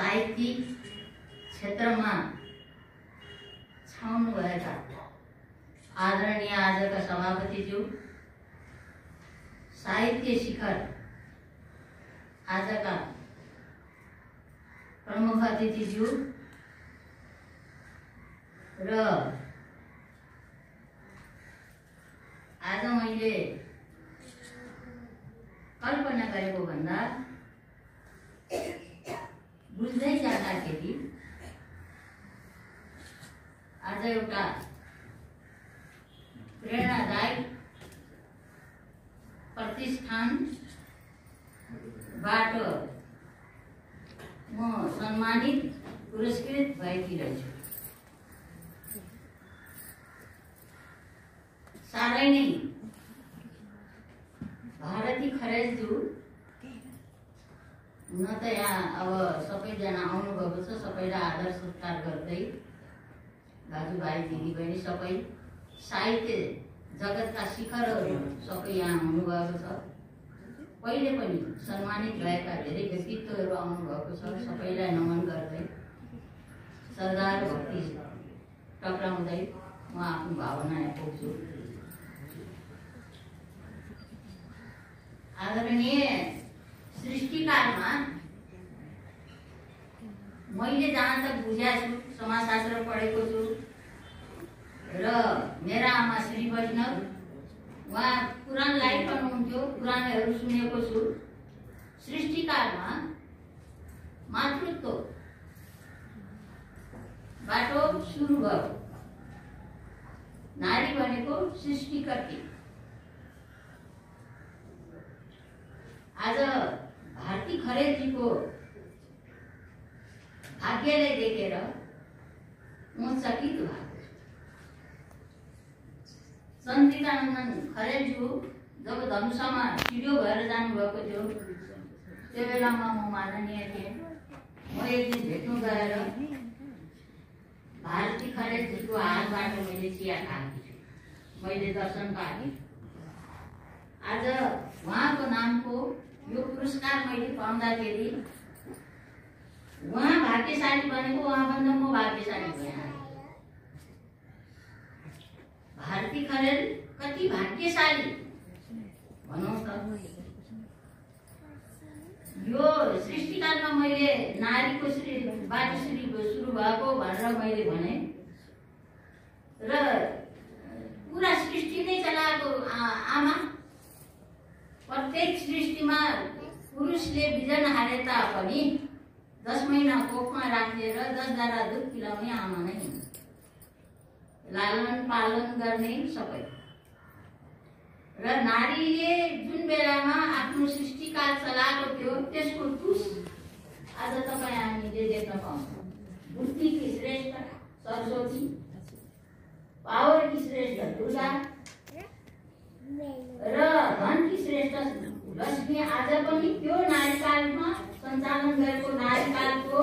साहित्यिक क्षेत्रमा छाउनुभएका आदरणीय आजका सभापतिज्यू साहित्य शिखर आजका प्रमुख अतिथिज्यू र आज मैले कल्पना गरेको भन्दा बुझ्दै जाँदाखेरि आज एउटा प्रेरणादायक प्रतिष्ठानबाट म सम्मानित, पुरस्कृत भएकी रहेछु साह्रै नै। भारती खरेलज्यू हुन त यहाँ अब सबैजना आउनुभएको छ सबैलाई आदर सत्कार गर्दै दाजुभाइ दिदीबहिनी सबै साहित्य जगतका शिखरहरू सबै यहाँ हुनुभएको छ। पहिले पनि सम्मानित भएका धेरै व्यक्तित्वहरू आउनुभएको छ सबैलाई नमन गर्दै सरदार भक्ति टक्राउँदै म आफ्नो भावना पुग्छु आदरणीय सृष्टिकालमा मैले जहाँ तक बुझेको छु समाजशास्त्र पढेको छु र मेरा आमा श्री वैष्णव उहाँ पुराणलाई पढ्नुहुन्थ्यो पुराणहरू सुनेको छु। सृष्टिकालमा मातृत्व बाटो सुरु भयो। नारी भनेको सृष्टिकर्ती। आज भारती खरेलजीको भाग्यलाई देखेर म चकित भएको छु खरेलज्यू जब धनुषामा सिडियो भएर जानुभएको थियो त्यो बेलामा म माननीय थिएँ। म एक दिन भेट्नु गएर भारती खरेलजीको हातबाट मैले चिया खाएको छु मैले दर्शन पाएँ। आज उहाँको नामको यो पुरस्कार मैले पाउँदाखेरि उहाँ भाग्यशाली भनेको उहाँभन्दा म भाग्यशाली भएँ। भारती खरेल कति भाग्यशाली भनौँ त। यो सृष्टिकालमा मैले नारीको बाटोश्री सुरु भएको भनेर मैले भने। र पुरा सृष्टि नै चलाएको आमा प्रत्येक सृष्टिमा पुरुषले बिजन हारे तापनि दस महिना कोखमा राखेर दसजना दुध पिलाउने आमा नै लालन पालन गर्ने सबै। र नारीले जुन बेलामा आफ्नो सृष्टिकाल चलाएको थियो त्यसको टुस आज तपाईँ हामीले देख्न पाउँछौँ। बुद्धिकी श्रेष्ठ? सरस्वती पावरकी श्रेष्ठ दुर्गा र धनकी श्रेष्ठ लक्ष्मी आज पनि त्यो नारीकालमा सञ्चालन गरेको नारीकालको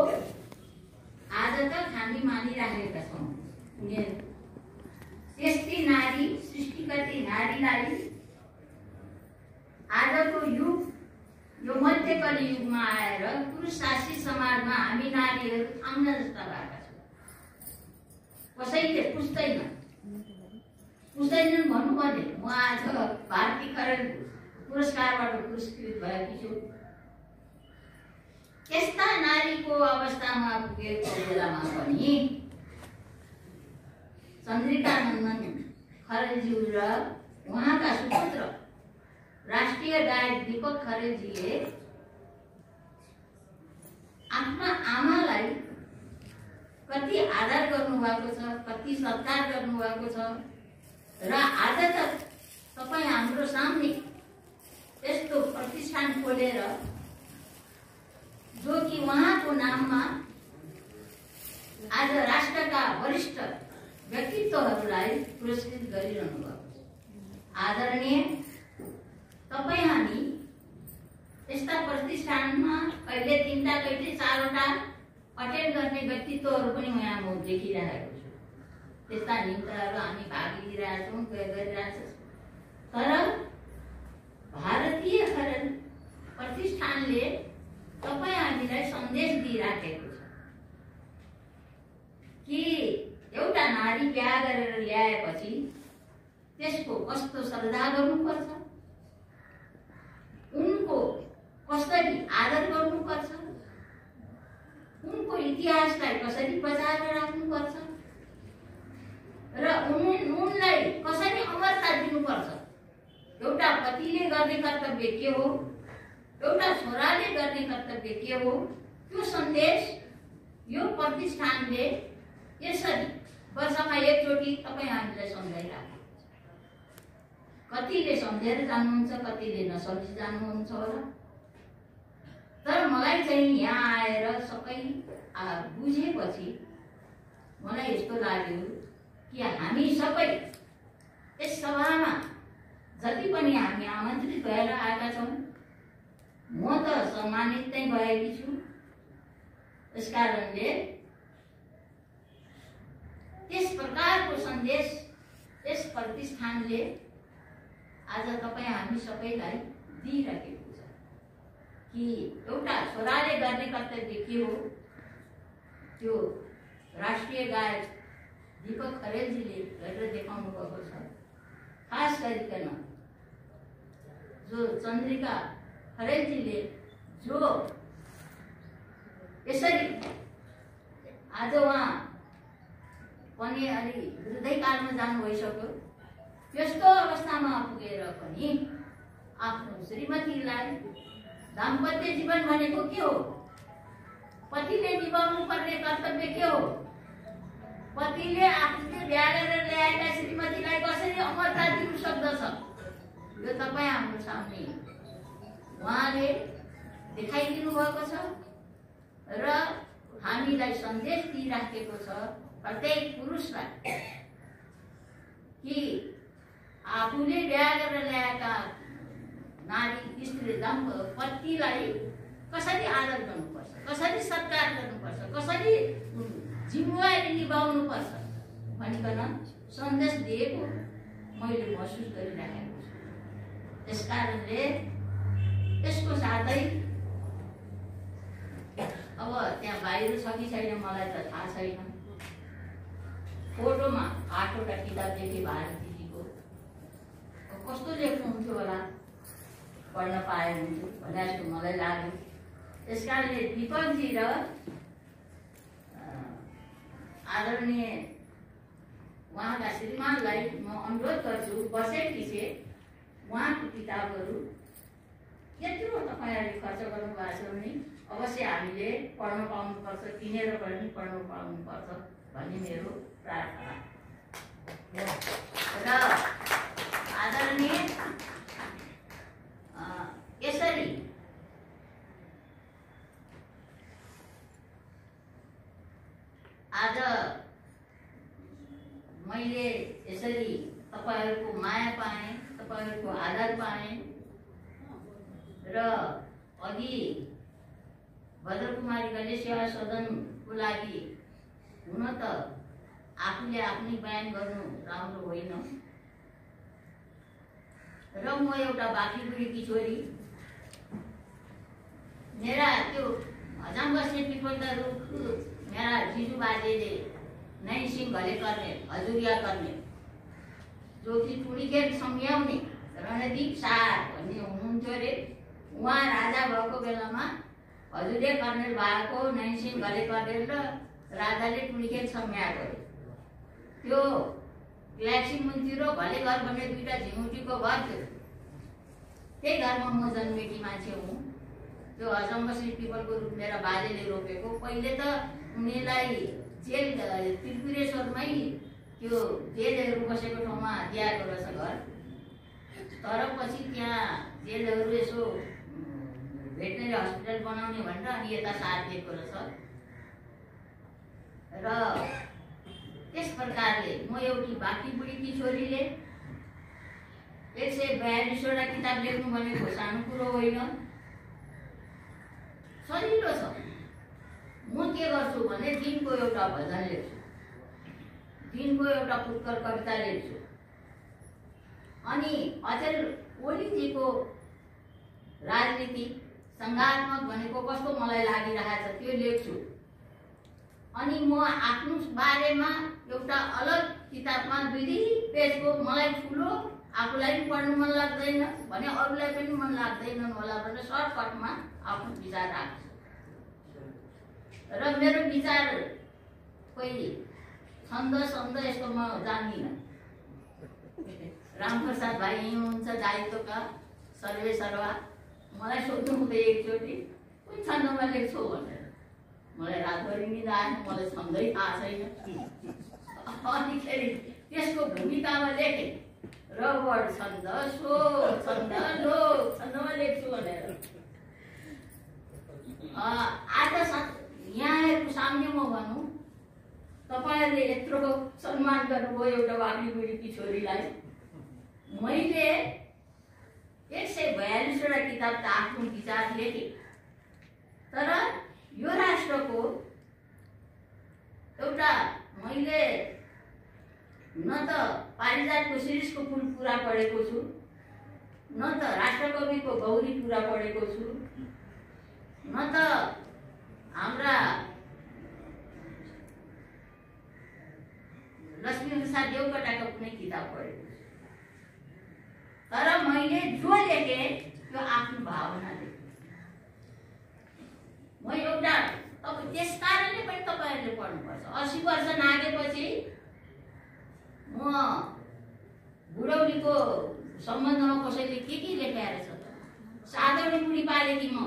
आज त हामी मानिराखेका छौँ उनीहरू त्यस्तै नारी सृष्टिकर्ती नारीलाई आजको युग यो मध्यकली युगमा आएर पुरुष शासित समाजमा हामी नारीहरू थाम्न जस्ता भएका छौँ कसैले पुस्दैन पुस्दैनन् भन्नु पर्ने म आज भारती खरेल पुरस्कारबाट पुरस्कृत भएकी छु यस्ता नारीको अवस्थामा पुगेको बेलामा पनि चन्द्रिका नन्दन खरेलज्यू र उहाँका सुपुत्र। राष्ट्रिय गायक दीपक खरेलजीले आफ्ना आमालाई कति आदर गर्नुभएको छ कति सत्कार गर्नुभएको छ र आज त तपाईँ हाम्रो सामने यस्तो प्रतिष्ठान खोलेर जो कि उहाँको नाममा आज राष्ट्रका वरिष्ठ व्यक्तित्वहरूलाई पुरस्कृत गरिरहनु भएको छ। आदरणीय तपाईँ हामी यस्ता प्रतिष्ठानमा कहिले तिनवटा कहिले चारवटा अटेन्ड गर्ने व्यक्तित्वहरू पनि यहाँ म देखिरहेको छु। त्यस्ता निम्ताहरू हामी भाग लिइरहेछौँ गरिरहेछौँ तर भारतीय खरन प्रतिष्ठानले तपाईँ हामीलाई सन्देश दिइराखेको छ नारी बिहा गरेर ल्याएपछि त्यसको कस्तो श्रद्धा गर्नुपर्छ? उनको कसरी आदर गर्नुपर्छ? उनको इतिहासलाई कसरी बचाएर राख्नुपर्छ? र उन उनलाई कसरी अमरता दिनुपर्छ? एउटा पतिले गर्ने कर्तव्य के हो? एउटा छोराले गर्ने कर्तव्य के हो? त्यो सन्देश यो प्रतिष्ठानले यसरी वर्षमा एकचोटि तपाईँ हामीलाई सम्झाइराख्नु कतिले सम्झेर जानुहुन्छ कतिले नसम्झी जानुहुन्छ होला। तर मलाई चाहिँ यहाँ आएर सबै बुझेपछि मलाई यस्तो लाग्यो कि हामी सबै यस सभामा जति पनि हामी आमन्त्रित भएर आएका छौँ म त सम्मानित नै भएकी छु। त्यस कारणले त्यस प्रकारको सन्देश यस प्रतिष्ठानले आज तपाईँ हामी सबैलाई दिइरहेको छ कि एउटा छोराले गर्ने कर्तव्य के हो? त्यो राष्ट्रिय गायक दीपक खरेलजीले गरेर देखाउनु भएको छ। खास गरिकन जो चन्द्रिका खरेलजीले जो यसरी आज उहाँ पनि अलि हृदयकालमा जानु भइसक्यो। त्यस्तो अवस्थामा पुगेर पनि आफ्नो श्रीमतीलाई दाम्पत्य जीवन भनेको के हो? पतिले निभाउनु पर्ने कर्तव्य के हो? पतिले आफूले बिहा गरेर ल्याएका श्रीमतीलाई कसरी अमरता दिनु सक्दछ? यो तपाईँ हाम्रो सामने उहाँले देखाइदिनु भएको छ र हामीलाई सन्देश दिइराखेको छ। प्रत्येक पुरुषलाई कि आफूले नारी स्त्री दम्प पतिलाई कसरी आदर गर्नुपर्छ कसरी सत्कार कसरी जिम्मेवारी निभाउनुपर्छ भनिकन संदेश दिएको मैले महसुस गरिराखेको छु त्यस कारणले यसको साथै अब त्यहाँ बाहिर छ कि छैन मलाई त थाहा छैन फोटोमा आठवटा किताब देखेँ भारतीजीको। कस्तो लेख्नुहुन्थ्यो होला? पढ्न पाए हुन्थ्यो भने जस्तो मलाई लाग्यो। त्यस कारणले दिपकजी र आदरणीय उहाँका श्रीमानलाई म अनुरोध गर्छु वर्षै पछि उहाँको किताबहरू यत्रो तपाईँहरूले खर्च गर्नुभएको छ भने अवश्य हामीले पढ्न पाउनुपर्छ किनेर पनि पढ्न पाउनुपर्छ भन्ने मेरो 咱俩谈谈 आफूले आफ्नै बयान गर्नु राम्रो होइन। र म एउटा बाँकी बुढीकी छोरी मेरा त्यो हजाम बस्ने पिपलका रुख मेरा जिजु बाजेले नै सिंहले गर्ने हजुरिया गर्ने। जो कि टुडीखेल सम्झ्याउने रणदीप शाह भन्ने हुनुहुन्थ्यो अरे उहाँ राजा भएको बेलामा हजुरले कर्णेल भएको नैसिंह घले कर्णेल र राजाले टुडीखेल सम्झ्याएको अरे त्यो ग्याक्सी मुन्तिर भले घर भन्ने दुईवटा झिमुटीको घर थियो। त्यही घरमा म जन्मेकी मान्छे हुँ। त्यो हजम्बश्री पिपलको रुख मेरा बाजेले रोपेको। पहिले त उनीलाई जेल त्रिपुरेश्वरमै त्यो जेलहरू बसेको ठाउँमा दिएको रहेछ घर। तर पछि त्यहाँ जेलहरू यसो भेटनरी हस्पिटल बनाउने भनेर अनि यता साथ दिएको रहेछ। र प्रकारले म एउटी बाँकी बुढीकी छोरीले एक सय बयालिसवटा किताब लेख्नु भनेको सानो कुरो होइन। सजिलो छ। म के गर्छु भने दिनको एउटा भजन लेख्छु। दिनको एउटा फुटकर कविता लेख्छु। अनि अचेल ओलीजीको राजनीति सङ्घात्मक भनेको कस्तो मलाई लागिरहेछ त्यो लेख्छु। अनि म आफ्नो बारेमा एउटा अलग किताबमा दुई दुई पेजको मलाई ठुलो आफूलाई पनि पढ्नु मन लाग्दैन भने अरूलाई पनि मन लाग्दैन होला भनेर सर्टकटमा आफ्नो विचार राख्छु। र मेरो विचार कोही छन्द सन्द यस्तो म जान्दिनँ। रामप्रसाद भाइ यहीँ हुनुहुन्छ दायित्वका सर्वे सर्वा। मलाई सोध्नु हुँदै एकचोटि कुन छन्दमा लेख्छौ भनेर। मलाई रातभरि निदा आएन मलाई छन्दै थाहा छैन। अनिखेरि त्यसको भूमिकामा लेखेँ रबड छन्द सो छन्द लो छन्दमा लेख्छु भनेर। आज यहाँहरूको सामने म भनौँ तपाईँहरूले यत्रो सम्मान गर्नुभयो एउटा बाग्ली बुढीकी छोरीलाई मैले एक सय बयालिसवटा किताब त आफ्नो विचार लेखेँ तर यो राष्ट्रको एउटा मैले न त पारिजातको शिरीषको फुल पुरा पढेको छु न त राष्ट्रकविको गौरी पुरा पढेको छु न त हाम्रा लक्ष्मी प्रसाद देवकोटाको कुनै किताब पढेको छु। तर मैले जो लेखेँ त्यो आफ्नो भावना लेखेँ म एउटा तपाईँ त्यस कारणले पनि तपाईँहरूले पढ्नुपर्छ। असी वर्ष नागेपछि म बुढौलीको सम्बन्धमा कसैले के के लेखाएर छ साधौली बुढी पालेकी म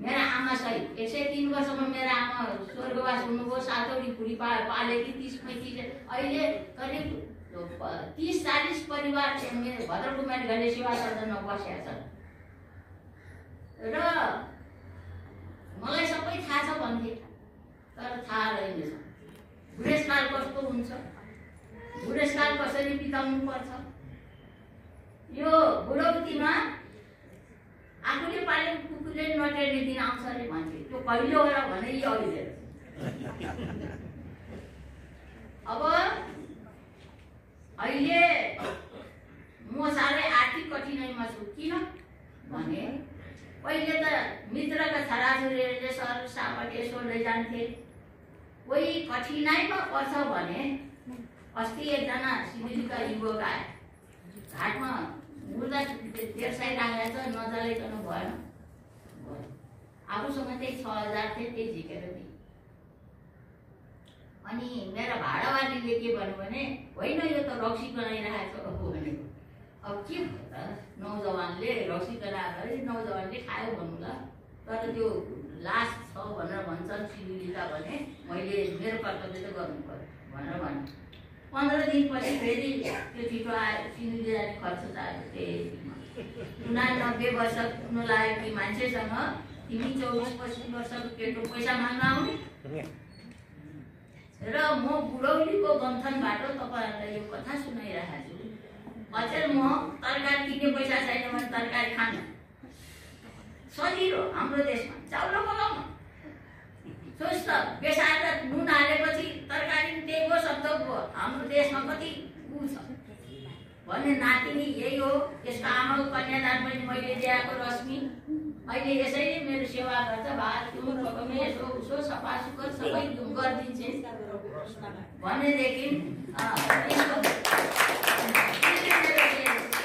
मेरा आमासहित एक सय तिन वर्षमा मेरो आमा स्वर्गवास हुनुभयो। सातौडी बुढी पा पालेकी तिस पैँतिस अहिले करिब तिस चालिस परिवार मेरो भद्रकुमारी घरले सेवा सदनमा बसेका छन्। र थाहा छ भन्थे। तर थाहा रहेनछ। बुढेसकाल कस्तो हुन्छ? बुढेसकाल कसरी बिताउनु पर्छ यो बुढौतीमा आफूले पालेको कुकुरले नटेर्ने दिन आउँछ अरे भन्थे। त्यो कहिले होला भने यी अहिले अब अहिले म साह्रै आर्थिक कठिनाइमा छु। किन? भने पहिले त मित्रका छोराछोरीहरूले यसो लैजान्थे। कोही कठिनाइमा पर्छ भने अस्ति एकजना सिन्धुलीका युवक आए। घाटमा मुर्दा तेर्साइ राखेको छ नजलाइकन भएन। आफूसँग त्यही छ हजार थियो त्यही झिकेर दिए। अनि मेरा भाडावालीले के भन्यो भने होइन यो त रक्सी बनाइरहेको छ। भनेको अब के त? नौजवानले रक्सी बनाएर नौजवानले खायो भन्नुला तर त्यो लास छ भनेर भन्छन् सिलगढीका भने मैले मेरो कर्तव्य त गर्नु पर्यो भनेर भने पन्ध्र दिनपछि फेरि त्यो छिटो आयो सिलगढी जाने खर्च चाहियो त्यही उनानब्बे वर्ष पुग्नु लागेको मान्छेसँग तिमी चौबिस पच्चिस वर्षको केटो पैसा माग्न आउने। र म बुढौलीको गन्थनबाट तपाईँहरूलाई यो कथा सुनाइरहेको छु अचेल म तरकारी किन्ने पैसा छैन भने तरकारी खान सजिलो हाम्रो देशमा। चाउलो पकाउन सोच त बेसाएर नुन हालेपछि तरकारी पनि त्यही हो शब्द भयो हाम्रो देशमा कति ऊ छ। भन्ने नातिनी यही हो। यसको आमाको कन्यादान पनि मैले ल्याएको रश्मि। अहिले यसैले मेरो सेवा गर्छ भात पकाउने यसो उसो सफा सुग्घर सबै गरिदिन्छे भनेदेखि यसको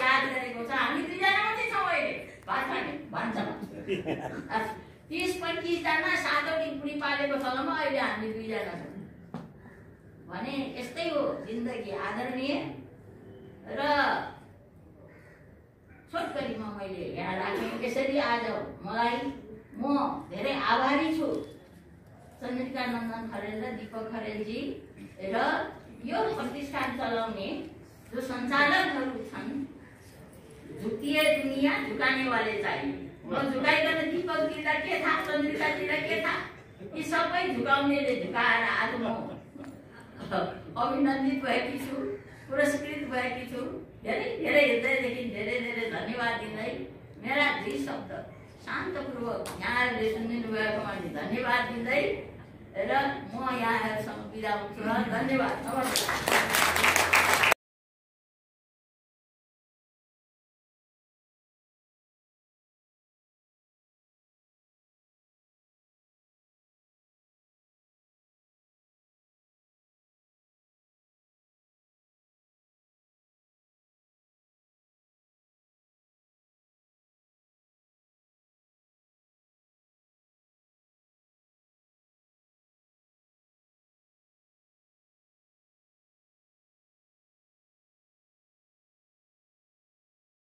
याद गरेको छ हामी दुईजना मात्रै छौँ अहिले भात खाने तिस पैँतिसजना सातवटी बुढी पालेको थलोमा अहिले हामी दुईजना छौँ। भने यस्तै हो जिन्दगी आदरणीय। र छोटकरीमा मैले यहाँ राखेँ यसरी आज मलाई म धेरै आभारी छु। चन्द्रिका नन्दन खरेल र दिपक खरेलजी र यो प्रतिष्ठान चलाउने जो सञ्चालकहरू छन् झुकिए दुनियाँ झुकाने वाले चाहिए। म झुकाइकन दिपकजीलाई के थाहा चन्द्रिकाजीलाई के थाहा यी सबै झुकाउनेले झुकाएर आज म अभिनन्दित भएकी छु पुरस्कृत भएकी छु धेरै धेरै हृदयदेखि धेरै धेरै धन्यवाद दिँदै मेरा दुई शब्द। शान्तपूर्वक यहाँहरूले सुनिदिनु भएकोमा धन्यवाद दिँदै र म यहाँहरूसँग बिदा हुन्छु धन्यवाद। नमस्कार।